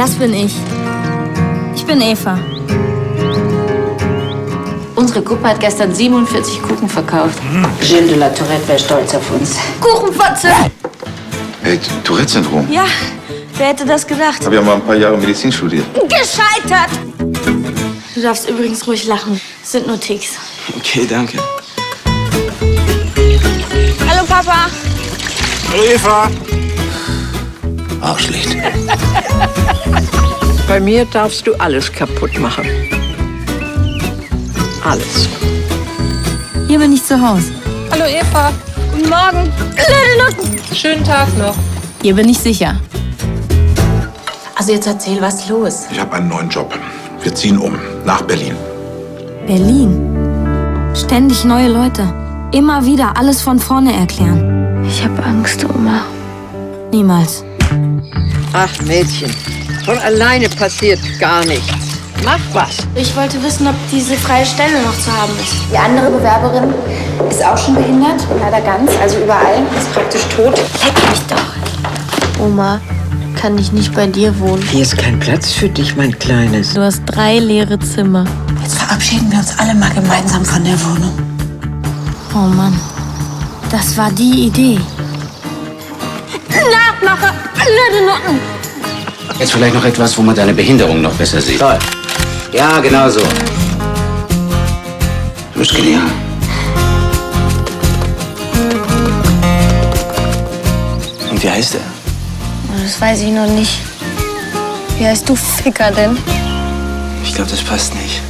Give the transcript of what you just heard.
Das bin ich. Ich bin Eva. Unsere Gruppe hat gestern 47 Kuchen verkauft. Gilles de la Tourette wäre stolz auf uns. Kuchenfotze! Hey, Tourette-Syndrom. Ja, wer hätte das gedacht? Ich habe ja mal ein paar Jahre Medizin studiert. Gescheitert! Du darfst übrigens ruhig lachen. Es sind nur Ticks. Okay, danke. Hallo, Papa. Hallo Eva. Arschlicht. Bei mir darfst du alles kaputt machen. Alles. Hier bin ich zu Hause. Hallo Eva. Guten Morgen. Schönen Tag noch. Hier bin ich sicher. Also jetzt erzähl, was los? Ich habe einen neuen Job. Wir ziehen um nach Berlin. Berlin. Ständig neue Leute. Immer wieder alles von vorne erklären. Ich habe Angst, Oma. Niemals. Ach, Mädchen, von alleine passiert gar nichts. Mach was. Ich wollte wissen, ob diese freie Stelle noch zu haben ist. Die andere Bewerberin ist auch schon behindert, leider ganz, also überall, ist praktisch tot. Leck mich doch. Oma, kann ich nicht bei dir wohnen? Hier ist kein Platz für dich, mein Kleines. Du hast drei leere Zimmer. Jetzt verabschieden wir uns alle mal gemeinsam von der Wohnung. Oh Mann, das war die Idee. Nachmache, blöde Nutten. Jetzt vielleicht noch etwas, wo man deine Behinderung noch besser sieht. Toll. Ja, genau so. Du bist genial. Und wie heißt er? Das weiß ich noch nicht. Wie heißt du Ficker denn? Ich glaube, das passt nicht.